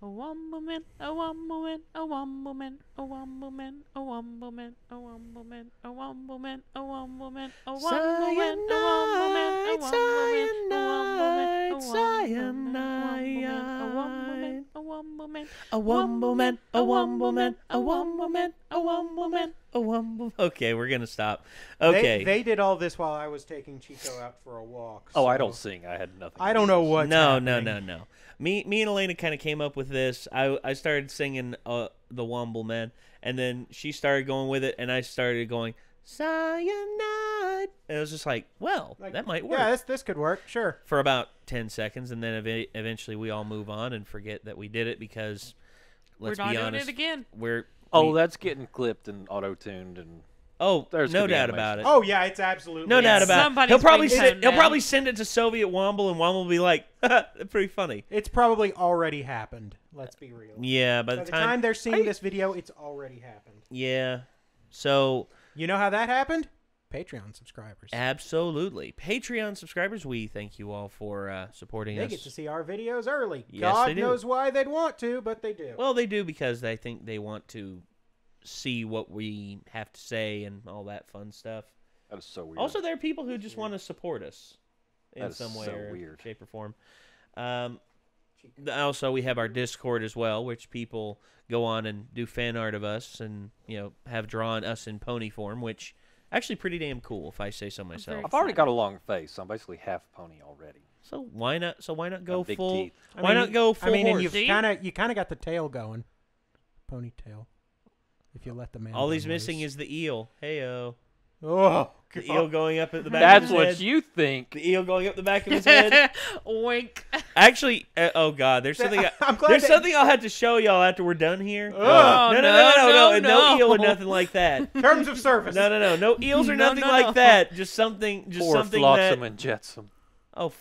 A wombleman, a wombleman, a wombleman, a wombleman, a wombleman, a wombleman, a wombleman, a wombleman, a wombleman, a wombleman, a wombleman, a wombleman, a wombleman, a wombleman, A wombleman, a wombleman, a wombleman, a wombleman, a womble. Okay, we're gonna stop. Okay. They, they did all this while I was taking Chico out for a walk. Oh, I so don't sing. I had nothing. I to don't do know with what's no, no, happening. no, no. Me, me and Elena kind of came up with this. I, I started singing uh, the Wombleman, and then she started going with it, and I started going cyanide. And it was just like, well, Like, that might work Yeah, this this could work. Sure. for about ten seconds, and then ev- eventually we all move on and forget that we did it because, We're let's not be doing honest, it again. we're Oh, we- that's getting clipped and auto tuned and oh, there's no doubt about it. Oh yeah, it's absolutely. No doubt It's about it. somebody's He'll probably ringtone send, he'll now. probably send it to Soviet Womble, and Womble will be like, pretty funny. It's probably already happened. Let's be real. Yeah, by By the the time, time they're seeing this video, it's already happened. yeah. So You know how that happened? Patreon subscribers. absolutely, Patreon subscribers, we thank you all for uh, supporting us. They us. get to see our videos early. Yes, God they do. knows why they'd want to, but they do. Well, they do because they think they want to see what we have to say and all that fun stuff. that is so weird. Also, there are people who just want to support us in some way so or weird. shape or form. Um, also, we have our Discord as well, which people go on and do fan art of us and you know have drawn us in pony form, which actually pretty damn cool if I say so myself. I've already got a long face, so I'm basically half pony already. So why not? So why not go big full? teeth. I why mean, not go full I mean, and you've kind of you kind of got the tail going, ponytail if you let the man. All he's loose. missing is the eel. Heyo. Oh, the eel going up at the back. That's what head. you think. The eel going up the back of his head. Wink. Actually, uh, oh God, there's something. I, there's that... something I'll have to show y'all after we're done here. Oh, oh no, no, no, no, no, no, no, eel or nothing like that. Terms of service. No, no, no, no eels or nothing no, like that. Just something, just or something flotsam that... and jetsam. Oh,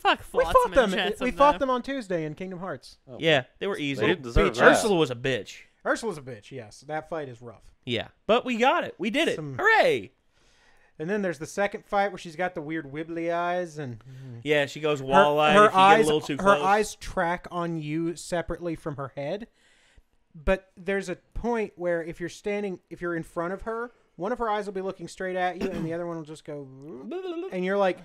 Fuck we fought them. We though. fought them on Tuesday in Kingdom Hearts. Oh. Yeah, they were easy. They Ursula was a bitch. Ursula's a bitch. Yes, that fight is rough. Yeah, but we got it. We did it. Some- Hooray! And then there's the second fight where she's got the weird wibbly eyes and mm-hmm. Yeah, she goes her, walleye her if you eyes get a little too her eyes track on you separately from her head. But there's a point where if you're standing if you're in front of her, one of her eyes will be looking straight at you and the other one will just go and you're like,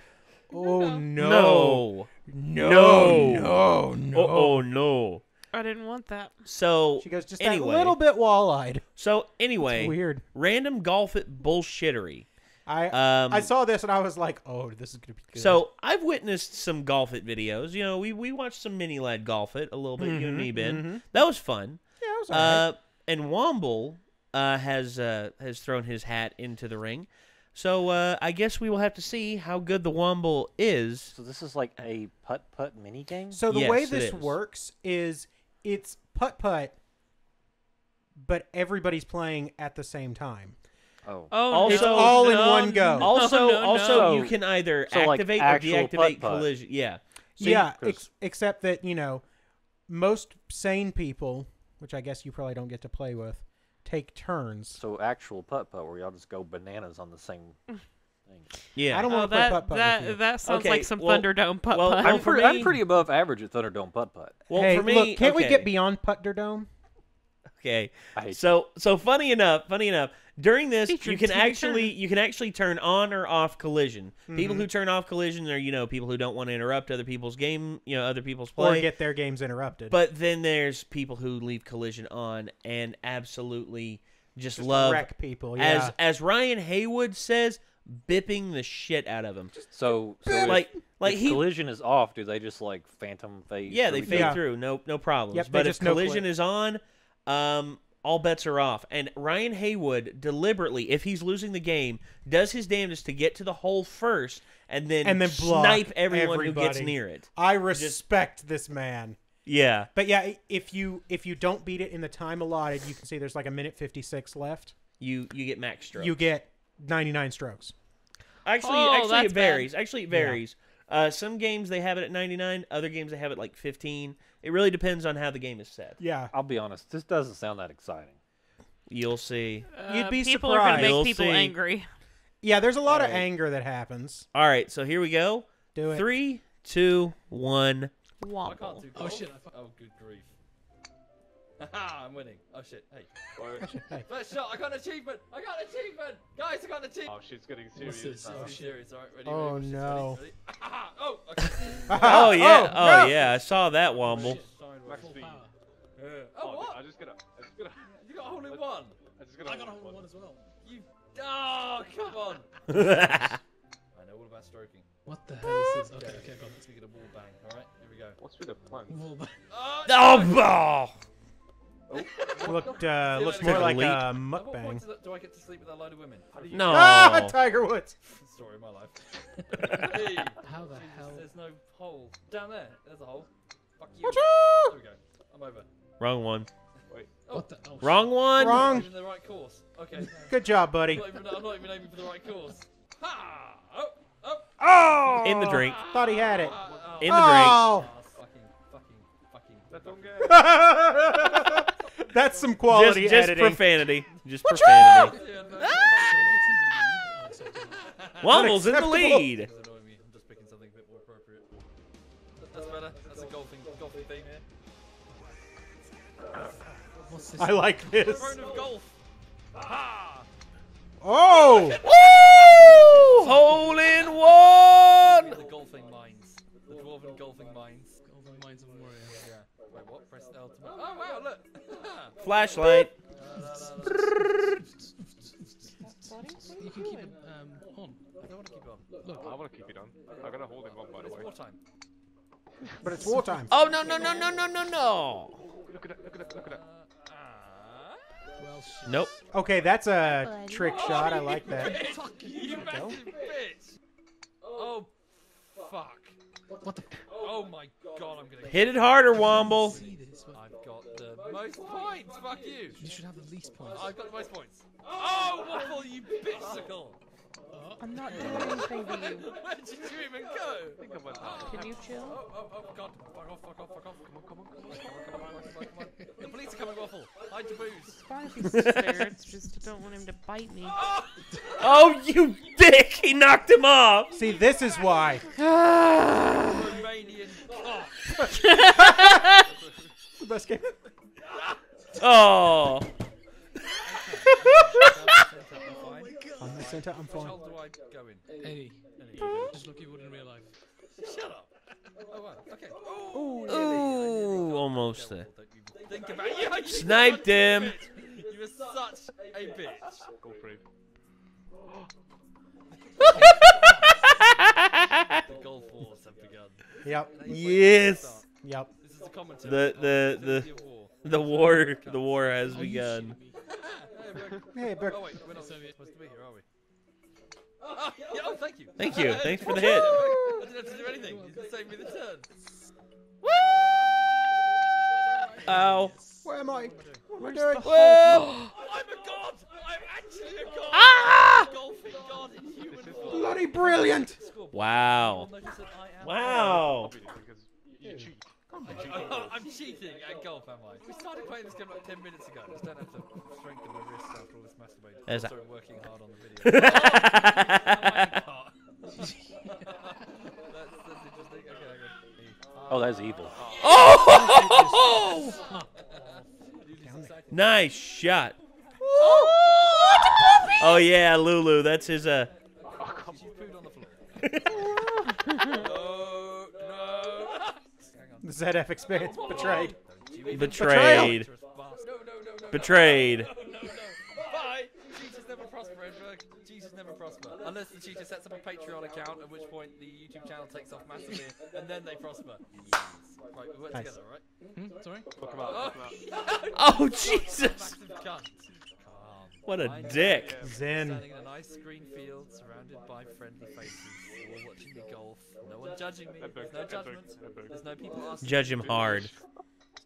"Oh no. no. No. No. No. Oh, oh no. I didn't want that. So She goes just anyway, that little bit wall-eyed. So anyway, Weird. random golf it bullshittery. I Um, I saw this and I was like, "Oh, this is going to be good." So I've witnessed some golf it videos. You know, we we watched some Mini Ladd golf it a little bit. You and me, Ben. mhm. That was fun. yeah, it was all right. Uh, and Womble uh, has uh, has thrown his hat into the ring. So uh, I guess we will have to see how good the Womble is. So this is like a putt putt mini game. So the Yes, way this is. works is it's putt putt, but everybody's playing at the same time. Oh, Oh, Also- It's no, all in one go. no, Also, no, also you can either So, like, activate or actual deactivate putt-putt. collision. Yeah. So yeah, you- ex- except that you know, most sane people, which I guess you probably don't get to play with, take turns. so actual putt putt where y'all just go bananas on the same thing. Yeah. I don't Oh, want to play that putt putt that with you. that sounds Okay, like some well- Thunderdome putt well, putt. well, I'm, for pretty, I'm pretty above average at Thunderdome putt putt. Well, hey, for me, look, can't we get beyond Putterdome? Okay. I hate So so funny enough, funny enough. During this, Featured you can Tina actually you can actually turn on or off collision. Mm-hmm. People who turn off collision are you know people who don't want to interrupt other people's game, you know other people's Or play. get their games interrupted. but then there's people who leave collision on and absolutely just, Just love wreck people. Yeah. as as Ryan Haywood says, bipping the shit out of him. So, so if- like like if he collision is off, do they just like phantom phase? Yeah, they fade Yeah. through, no no problems. Yep, but if just no collision is on, um, all bets are off. And Ryan Haywood deliberately, if he's losing the game, does his damnedest to get to the hole first, and then And then snipe everyone who gets near it. I respect this man. Yeah, But yeah, if you if you don't beat it in the time allotted, you can see there's like a minute 56 left. you you get max strokes. You get 99 strokes. actually Oh, actually that's it bad. varies. Actually it varies. Uh, some games they have it at 99. Other games they have it like 15. It really depends on how the game is set. Yeah. I'll be honest, this doesn't sound that exciting. You'll see. You'd Uh, be people are gonna make You'll people see. angry. Yeah, there's a lot of anger that happens. All right, so here we go. Do it. Three, two, one. Wobble. Oh shit! Oh, good grief! Haha, I'm winning. Oh shit. Hey. Hey. First shot. I got an achievement. I got an achievement. Guys, I got an achievement. Oh, shit's getting serious. this? Oh, Oh, shit. shit. serious. All right, ready? Oh, ready, no. Ready, ready? oh, oh okay. Oh yeah. Oh, oh, no. yeah. I saw that womble. Sideways. Max speed. Yeah. Oh, Oh, what? I just gotta. I just gotta. You got a hole in one. I just gotta. I got a hole in one as well. You. Oh, come on. I know all about stroking. What the hell is this? Okay, okay, I got it. Speaking of wall bang. All right, here we go. What's with the plants? Wall bang. Oh, oh, Looked uh, looked more like leap. a At what mukbang. point do, do I get to sleep with a load of women? How do you no. Ah, Tiger Woods. story of my life. hey, How the hell? there's no hole down there. There's a hole. Fuck you. Watch There we go. I'm over. Wrong one. Oh, What the? Oh, Wrong one. Wrong. I'm in the right course. Okay. Good job, I'm buddy. not, even, I'm not even aiming for the right course. Ha! Oh! Oh! Oh! In the drink. Thought he had it. Ah, ah, In the drink. Oh! Ah, fucking, fucking, fucking. That's some quality Just, just editing. profanity. Just Watch profanity. Yeah, no, in the lead. It's okay. Womble's in the Unacceptable. lead. It's annoying me. I'm just picking something a bit more appropriate. That's better. That's a golfing, golfing theme here. What's this? I like this. Throne of golf. Ha! Oh! Woo! Hole in one. The golfing mines. The dwarven golfing mines. Golden Mines of Moria. Yeah. Wait, what? Press L to. Oh wow! Look. Flashlight. You can keep it um, on. I don't want to keep on. Look, I wanna keep it on. I got a hold in one by But the it's way. wartime. But it's wartime. Oh no no no no no no no. Look at that! Look at that! Look at that! Ah. well. Nope. Okay, that's a trick shot. I like that. Fuck you, massive bitch! Oh, fuck. What the? Oh my god, I'm gonna Hit it harder, Womble. See this? but I've got the most points. Fuck you. You should have the least points. I've got the most points. Oh, waffle, you bitchsicle! I'm not doing anything to you. Where did you even go? I think I went down. Can you chill? Oh, oh, oh, god. Fuck off, fuck off, fuck off. Come on, come on, come on, come on, come on, come on, come on. The police are coming, waffle. Hide your booze. It's fine if he's scared. It's just I don't want him to bite me. Oh! Oh you dick! He knocked him off. See, this is why. Romanian cock. The best game. Oh. On the center, I'm Which fine. hole do I go in? Eddie, Any. just look you would in real life. Shut up. Oh, wow. Okay. Ooh, almost there. Don't think about. You, you Sniped such a him. bitch. You are such a bitch. Go for it. The golf wars have begun. Yep. Yes. Yep. This is a commentary. The- the- the- war. The war. The war has Are begun. Hey, Brooke. Hey, Brooke. Oh wait, we're not supposed to be here, are we? Oh, yeah, oh, thank you. Thank you. Thanks for the hit. I didn't have to do anything. You just saved me the turn. Ow. Where am I? What am I doing? Whoa. I'm a god! I'm actually a god! Ah! Golfing god in human form. Bloody brilliant! Scoreboard. Wow. You'll notice I am- Wow. Because you cheat. Oh, I'm cheating at golf, am I? We started playing this game like 10 minutes ago. I just don't have to strengthen my wrists after all this masturbating. There's a- I'm working hard on the video. Oh, that's, that's interesting. Okay, okay. Oh, that's evil. Oh! nice shot. Oh yeah, Lulu. That's his uh. She's pooed on the floor. no, no. The ZF experience betrayed. Don't you even Betrayed. Betrayed. No, no, no. Bye. Cheaters never prosper, Edward. Cheaters never prosper. Unless the cheater sets up a Patreon account, at which point the YouTube channel takes off massively, and then they prosper. Yes. Right, we work Nice. together, right? Hmm? Sorry? Fuck him out. Oh, Fuck him. Oh Jesus! massive cunt. Calm. What a dick. Zen. Standing in a nice green field, surrounded by friendly faces, all watching me golf. No one judging me. There's no judgments. There's no people asking. Judge him hard.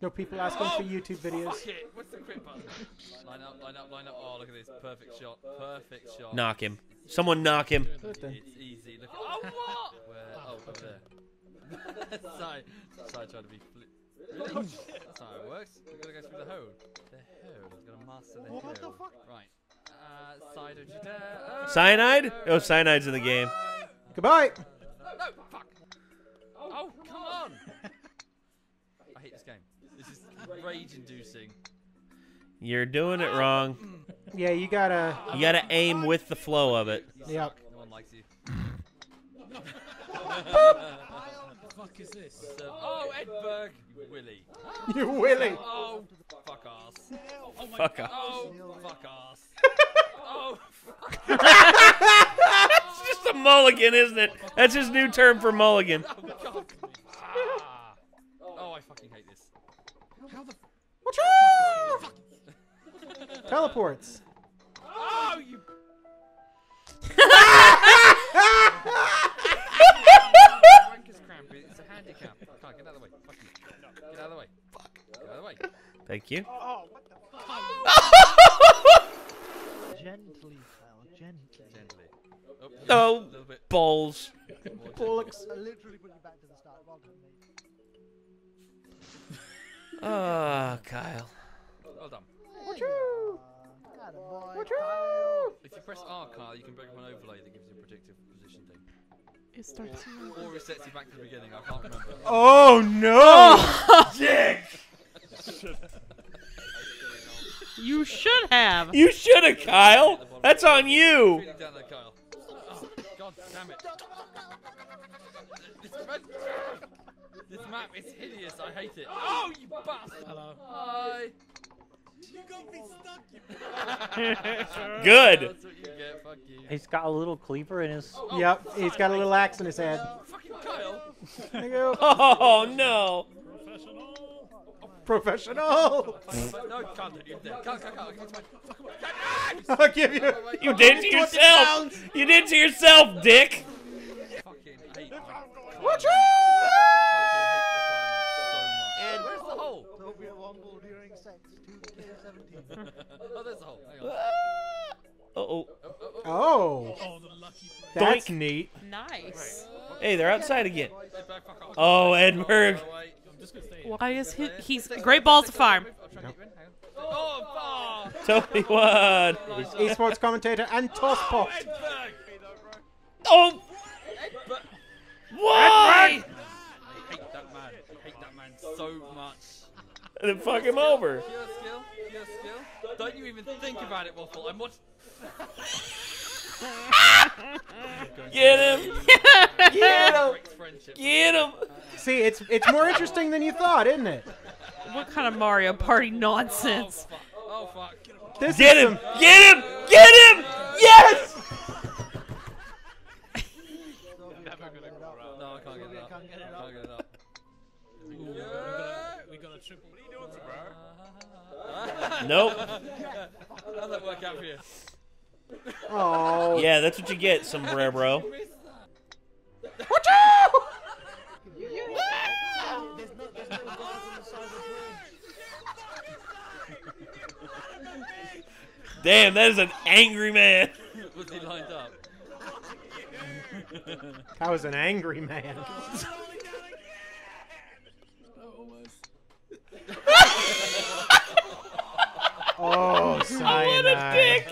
No people asking for YouTube videos. Fuck it. What's the quit button? Line up, line up, line up. Oh, look at this. Perfect shot. Perfect shot. Knock him. Someone knock him. It's easy. Look. At, oh, what? Where? Oh, over there. sorry. Sorry, trying to be flip. Really? That's how it works. We're gonna go through the hole. The hole. We're gonna master the hole. What the fuck? Right. Uh, side of you there. Oh, Cyanide? Oh, cyanide's in the game. Goodbye. No, no, fuck. Oh, come on. I hate this game. This is rage-inducing. You're doing it wrong. Yeah, you gotta. You gotta aim with the flow of it. Yep. No one likes you. fuck is this? Oh, Edberg, you Willy. You Willy. Oh, fuck ass. Oh my Fuck off. Oh, fuck ass. oh, It's just a mulligan, isn't it? That's his new term for mulligan. oh god. Ah. Oh, I fucking hate this. How the Teleports. Oh, you. Wanker's cramp. It's a handicap. Can't get out of the way. Fuck you. Get out of the way. Fuck. Get out of the way. Thank you. Oh, gently, pal, gently. Gently. Oh, Oh, a little bit. balls. more Bullocks. I literally put you back to the start. Well done, mate. Ah, Kyle. gently. Well done. There you are. Attaboy, Kyle. If you press R, Kyle, you can bring up an overlay that gives you a predictive position thing. It starts. Or it sets you back to the beginning. I can't remember. Oh no! Dick! You should have. You should have, Kyle. That's on you. Feeling down there, Kyle. Oh, God damn it. This map, is hideous. I hate it. Oh, you bastard. Hello. Hi. Good. That's what you get. Fuck you. He's got a little cleaver in his. Oh, oh Yep, he's got a little axe in his head. Fucking Kyle. There you go. Oh no. Professional. Professional. No, Kyle, don't you dare. Kyle, Kyle, Kyle. Give me my- I'll give you. You did to yourself. You did to yourself, Dick. Fucking hate my- Watch fucking hate the climate so much. Where's the hole? Don't be a womble during sex. 2K17. Oh, there's the hole. Hang on. Uh oh. Oh, oh, oh. Oh, Oh, the lucky. that's Doink. neat. Nice. Hey, they're outside again. Hey, back, fuck off. Oh, Edberg. Go away. I'm just gonna stay. Why is he? He's great balls to farm. I'll try and get you in. Hang on. Oh, fuck. Toby Wad. Esports commentator and tosspot. Edberg. Oh, why? I hate that man. I hate that man so much. And then fuck him over. Pure skill. Pure skill. Don't you even think about it, Waffle. I'm watching. Get him. Get him. Get him. See, it's it's more interesting than you thought, isn't it? What kind of Mario Party nonsense? Oh, fuck. Oh, fuck. This Get is him. Get him. Get him. Yes. Nope. How'd that work out for you? Oh. Yeah, that's what you get, sombrero. There's no, there's no guards on the side of the bridge. Damn, that is an angry man. Was he lined up? I was an angry man. Oh, What a cyanide. dick.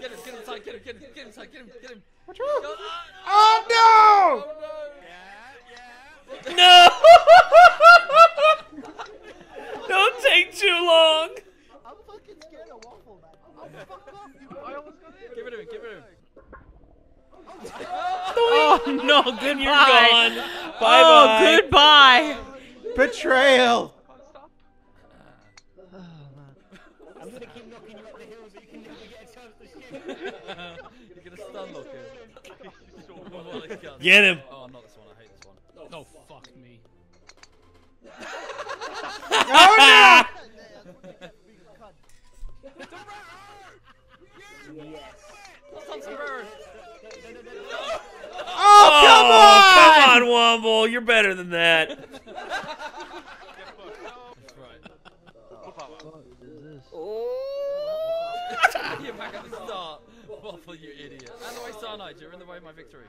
Get him, get him inside, get him, get him, get him inside, get him, get him. What's wrong? Go- Oh Oh no! no! No. Don't take too long. I'm fucking scared of waffle, man. Oh, fuck off, you. I almost got in. Give it to him, give it to him. Oh no! Goodbye. You're gone. Bye Oh, bye. goodbye. Betrayal. You're gonna stun lock him. What a cunt. Get him. Oh, not this one, I hate this one. Oh fuck me. Oh no! Stun sombrero. Oh, come Oh, on! come on, Womble. You're better than that. Right. You're back at the start. Waffle, you idiot. And the way Cyanide, you're in the way of my victory.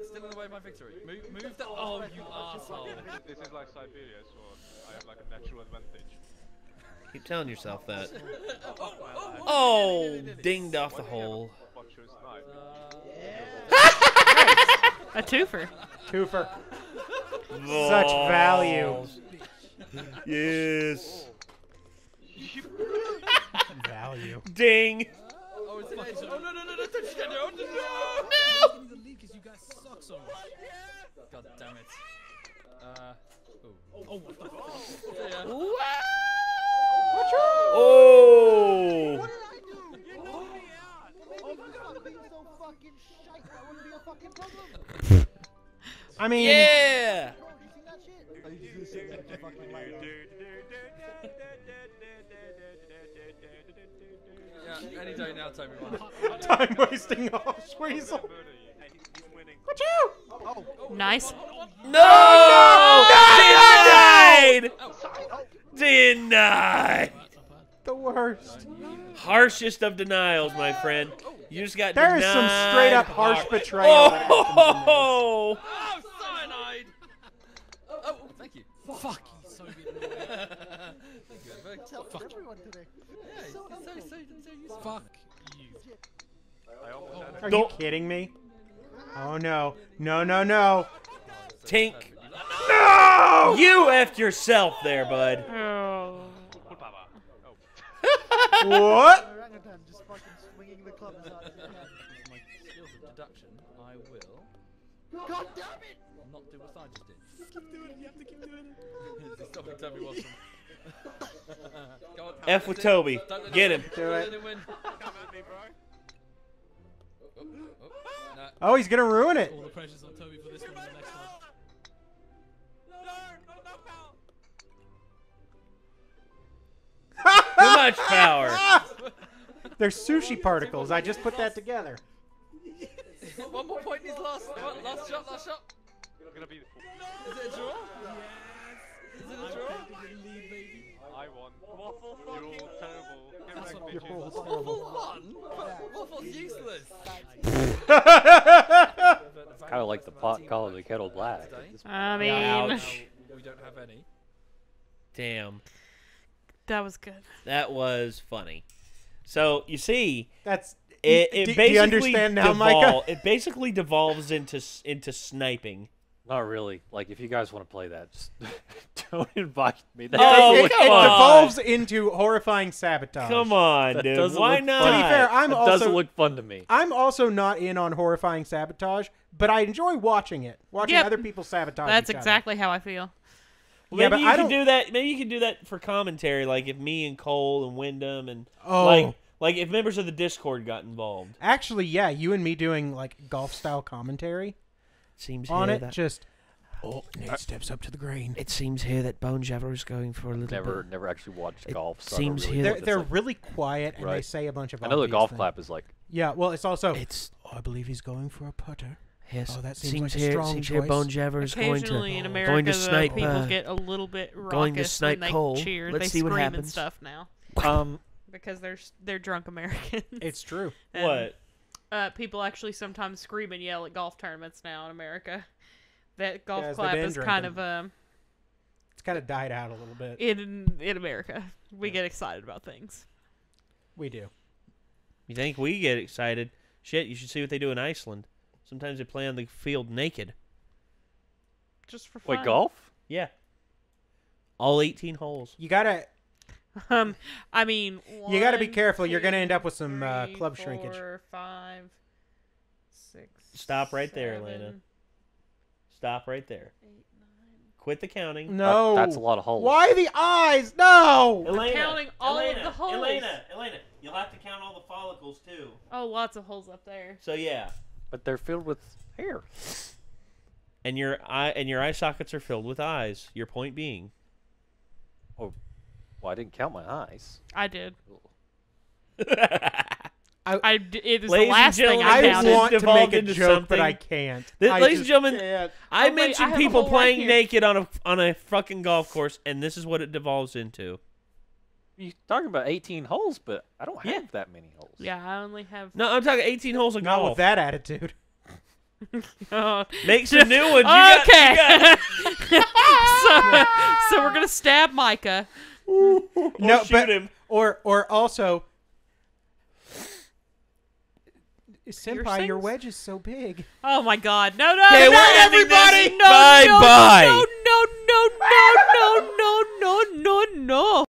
Still in the way of my victory. Move, move that. Oh, you asshole. This is like Siberia, so I have like a natural advantage. Keep telling yourself that. Oh, oh, oh, oh, dinged off the hole. A twofer. Twofer. Such value. Yes. Value. Ding. Oh, it's an edge. Oh, no, no, no, no, don't stand. Oh, no, no. the lead because you guys suck so much. God damn it. Uh, oh. Oh, what the fuck? Yeah. Oh. I mean, Yeah. Time wasting off Weasel. Nice. No. Denied. Denied. The worst. Harshest of denials, my friend. You just got There is some straight up harsh hard. betrayal. that happens in this. Oh. Oh, cyanide! Oh, oh, thank you. Fuck you, Soviet Union. Thank you, Edward. Fuck, Yeah, he's so, so, so, so useful. fuck Are No. you kidding me? Oh no. No, no, no. Tink. No. You effed yourself there, bud. Oh. Cool power. What? Orangutan just fucking swinging the club as hard as he can. With my skills of deduction, I will God damn it! not do what I just did. Keep doing it, you have to keep doing it. Just Toby, Toby Watson. F with. Toby. Get him him. Do it. Oh. He's gonna ruin it. All the pressure's on Toby for this one the next one. Too much power. They're sushi particles. I just put that together. One more point in his last. One, last shot, last shot. It's gonna be. Is it a draw? Yes. Is it a draw? I won. Waffle You're all terrible. Get That's back, what- bitches. Waffle won? Waffle's useless. Kind of like the pot calling the kettle black. I mean, Ouch. we don't have any. Damn. that was good. That was funny. So you see, That's. it, do- it do you basically understand now, devol- Micah? It basically devolves into into sniping. Not really. Like, if you guys want to play that, just don't invite me. That Oh, doesn't it, look it on. devolves into horrifying sabotage. Come on, That dude. doesn't Why not? To be fair, I'm That also doesn't look fun to me. I'm also not in on horrifying sabotage, but I enjoy watching it. Watching Yep. other people sabotage. That's each other. exactly how I feel. Well, Yeah, maybe but you I can don't- do that. Maybe you can do that for commentary, like if me and Cole and Wyndham and Oh. like like if members of the Discord got involved. Actually, yeah, you and me doing like golf style commentary Seems on here it. that Just oh, Nate steps up to the green. it seems here that Bone Jabber is going for a little Never, bit. never actually watched It golf. So seems really here They're they're like. really quiet and they say a bunch of. I know the golf things. clap is like Yeah, well, it's also. It's Oh, I believe he's going for a putter. yes. Oh, that seems seems like a here. strong seems here choice. Bone Jabber is going to in America, going to the snipe. people uh, get a little bit raucous going to snipe when they Cole. cheer. Let's they see what scream and happens. stuff now um. because they're they're drunk Americans. It's true. What? Uh, people actually sometimes scream and yell at golf tournaments now in America. That golf Yeah, clap been is kind of um It's kind of died out a little bit. in in America. We get excited about things. we do. You think we get excited? Shit, you should see what they do in Iceland. Sometimes they play on the field naked. Just for fun. Wait, golf? Yeah. All 18 holes. You gotta Um, I mean, You gotta be one, careful, you're gonna end up with some, uh, three, club shrinkage. four, five, six, Stop right there, seven, Elena. Stop right there. eight, nine. Quit the counting. no. that's a lot of holes. Why the eyes? No. Elena, counting all of Elena, the holes. Elena, Elena, you'll have to count all the follicles too. Oh, lots of holes up there. So yeah, But they're filled with hair. and your eye and your eye sockets are filled with eyes. Your point being, Well, I didn't count my eyes. I did. I, I d- it is Ladies the and last thing gentlemen, I I counted. is want to devolved make a into joke, but I can't. Th- I ladies and just gentlemen, can't. I Oh, wait, mentioned I have a people hole right playing here. naked on a on a fucking golf course, and this is what it devolves into. You're talking about 18 holes, but I don't have Yeah. that many holes. Yeah, I only have. No, I'm talking 18 holes of Not golf. with that attitude. Oh, Make some new ones. You got- you okay. got- so, so we're gonna stab Micah or no, shoot but, him. Or or also Senpai, your, wedge is so big. Oh my god. No, no, okay, no, we're everybody. No, bye no, bye. No, no, no, no, no, no, no, no, no.